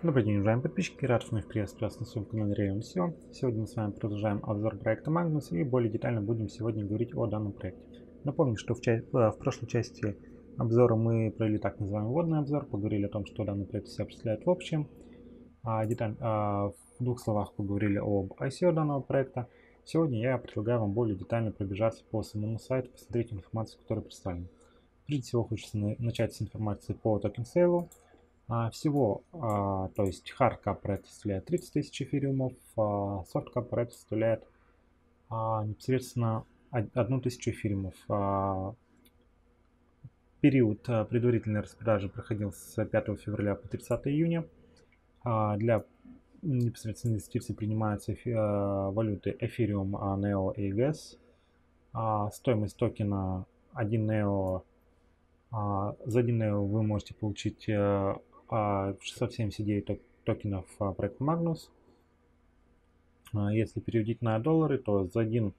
Добрый день, уважаемые подписчики, рад вновь приветствовать вас на своем канале Rayon SEO. Сегодня мы с вами продолжаем обзор проекта Magnus и более детально будем сегодня говорить о данном проекте. Напомню, что в, ча- э, в прошлой части обзора мы провели так называемый вводный обзор, поговорили о том, что данный проект себя представляет в общем. А деталь, а в двух словах поговорили об ICO данного проекта. Сегодня я предлагаю вам более детально пробежаться по самому сайту, посмотреть информацию, которая представлена. Прежде всего хочется начать с информации по токен сейлу. А, всего, а, то есть rate составляет 30 тысяч эфириумов, а, rate составляет непосредственно 1 тысячу эфириумов. Период предварительной распродажи проходил с 5 февраля по 30 июня. Для непосредственно инвестиций принимаются валюты Ethereum, Neo и EGS. Стоимость токена 1 Neo за 1 Neo вы можете получить 679 а, токенов а, проекта Magnus. А, если переводить на доллары, то за один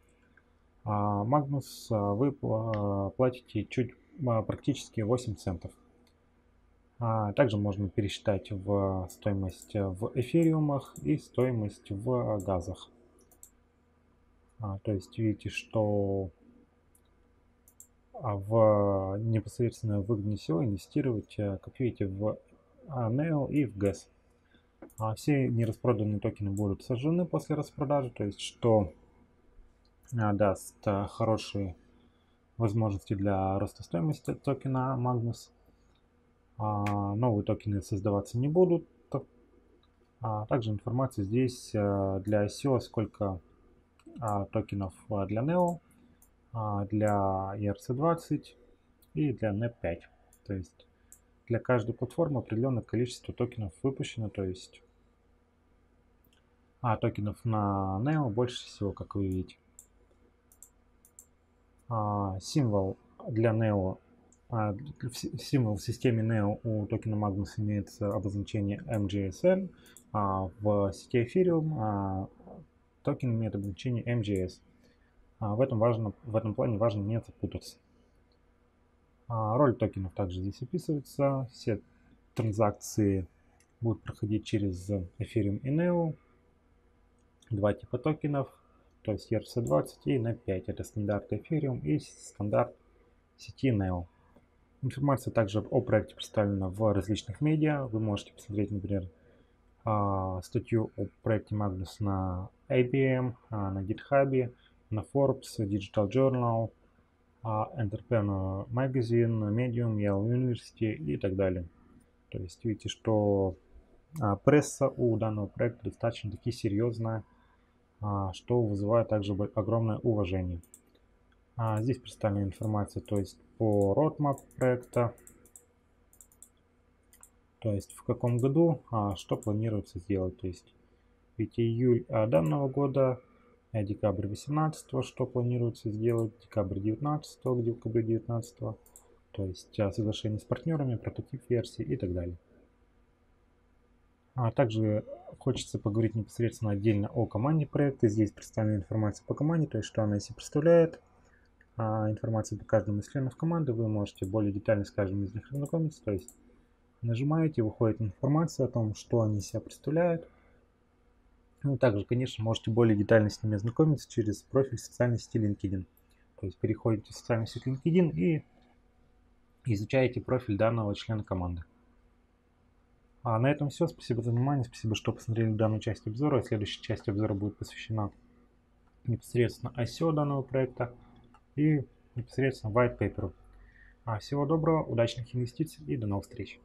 Magnus вы платите чуть практически 8 центов. Также можно пересчитать в стоимость в эфириумах и стоимость в газах. То есть видите, что в непосредственно выгоднее всего инвестировать, как видите, в Neo и в GAS. А все нераспроданные токены будут сожжены после распродажи, то есть что а, даст а, хорошие возможности для роста стоимости токена Magnus. Новые токены создаваться не будут. Также информация здесь для ICO, сколько токенов для Neo, для ERC20 и для NEP5. То есть для каждой платформы определенное количество токенов выпущено, то есть а токенов на Neo больше всего, как вы видите. А, символ для Neo, а, символ в системе Neo у токена Magnus имеет обозначение MGSL, а в сети Ethereum а, токен имеет обозначение MGS. А, в, этом важно, в этом плане важно не запутаться. А, роль токенов также здесь описывается. Все транзакции будут проходить через Ethereum и Neo. Два типа токенов, то есть ERC20 и NEP5. Это стандарт Ethereum и стандарт сети Neo. Информация также о проекте представлена в различных медиа. Вы можете посмотреть, например, а, статью о проекте Magnus на IBM, а, на GitHub, на Forbes, Digital Journal, Entrepreneur Magazine, Medium, Yale University и так далее. То есть видите, что а, пресса у данного проекта достаточно таки серьезная, а, что вызывает также огромное уважение. Здесь представлена информация, то есть по roadmap проекта, то есть в каком году, что планируется сделать. То есть видите, июль данного года а декабрь 18 что планируется сделать, декабрь 19 декабрь 19 то есть а, соглашение с партнерами, прототип версии и так далее. А также хочется поговорить непосредственно отдельно о команде проекта. Здесь представлена информация по команде, то есть что она из себя представляет. А, информация по каждому из членов команды. Вы можете более детально с каждым из них ознакомиться. То есть нажимаете, выходит информация о том, что они из себя представляют ну, также, конечно, можете более детально с ними ознакомиться через профиль социальной сети LinkedIn. То есть переходите в социальную сеть LinkedIn и изучаете профиль данного члена команды. А на этом все. Спасибо за внимание. Спасибо, что посмотрели данную часть обзора. Следующая часть обзора будет посвящена непосредственно ICO данного проекта и непосредственно white paper. А всего доброго, удачных инвестиций и до новых встреч.